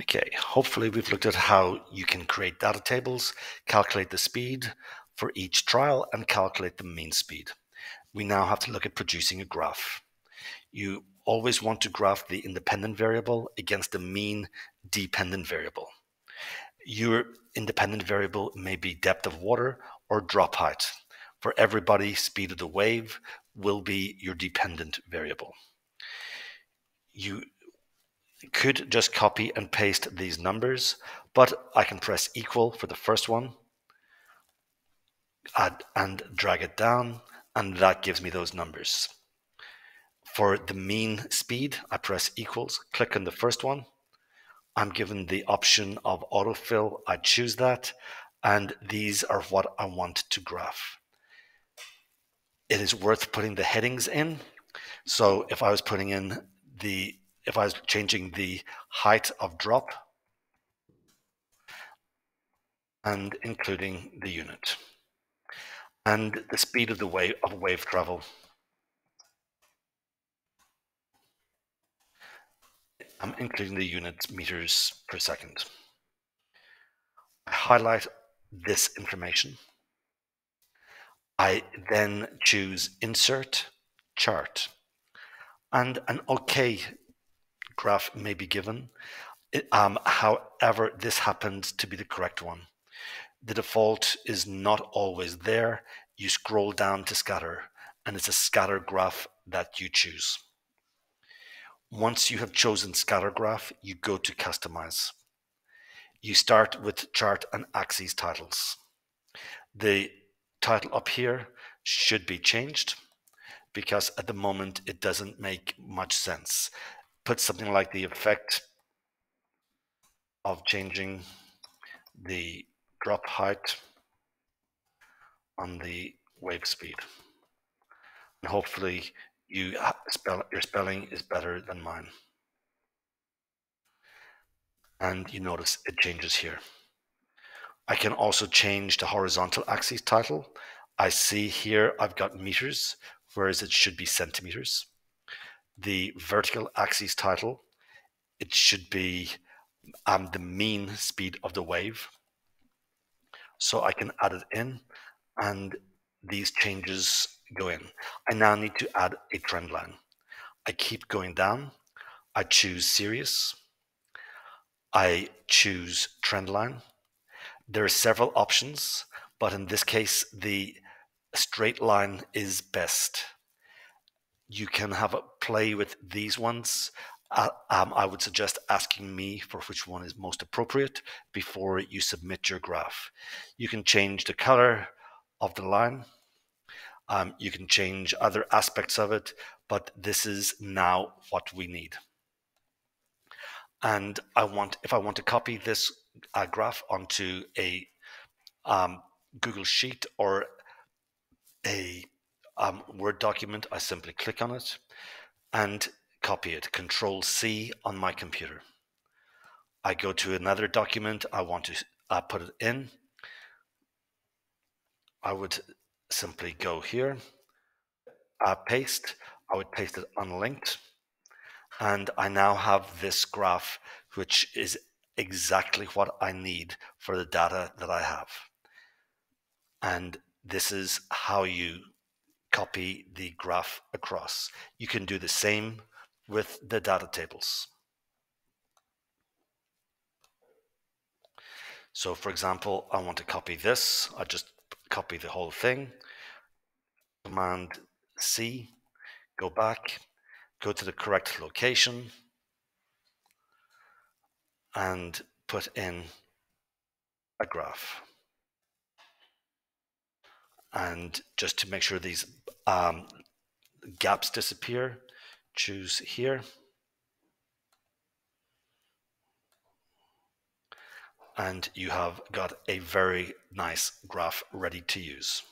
Okay, hopefully we've looked at how you can create data tables, calculate the speed for each trial and calculate the mean speed. We now have to look at producing a graph. You always want to graph the independent variable against the mean dependent variable. Your independent variable may be depth of water or drop height. For everybody, speed of the wave will be your dependent variable. You could just copy and paste these numbers, but I can press equal for the first one add and drag it down, and that gives me those numbers. For the mean speed, I press equals, click on the first one. I'm given the option of autofill. I choose that, and these are what I want to graph. It is worth putting the headings in. So if I was putting in the if I was changing the height of drop and including the unit and the speed of the wave of wave travel. I'm including the unit meters per second. I highlight this information. I then choose insert chart and an OK graph may be given. Um, however, this happens to be the correct one. The default is not always there. You scroll down to scatter and it's a scatter graph that you choose. Once you have chosen scatter graph, you go to customize. You start with chart and axes titles. The title up here should be changed because at the moment it doesn't make much sense put something like the effect of changing the drop height on the wave speed. And hopefully you uh, spell your spelling is better than mine. And you notice it changes here. I can also change the horizontal axis title. I see here I've got meters, whereas it should be centimeters the vertical axis title, it should be um, the mean speed of the wave. So I can add it in and these changes go in. I now need to add a trend line. I keep going down. I choose series. I choose trend line. There are several options, but in this case, the straight line is best you can have a play with these ones. Uh, um, I would suggest asking me for which one is most appropriate before you submit your graph. You can change the color of the line. Um, you can change other aspects of it, but this is now what we need. And I want, if I want to copy this uh, graph onto a um, Google Sheet or a um, Word document, I simply click on it and copy it, Control C on my computer. I go to another document I want to uh, put it in. I would simply go here, uh, paste, I would paste it unlinked, and I now have this graph which is exactly what I need for the data that I have. And this is how you copy the graph across. You can do the same with the data tables. So for example, I want to copy this. I just copy the whole thing. Command C, go back, go to the correct location and put in a graph. And just to make sure these um, gaps disappear, choose here. And you have got a very nice graph ready to use.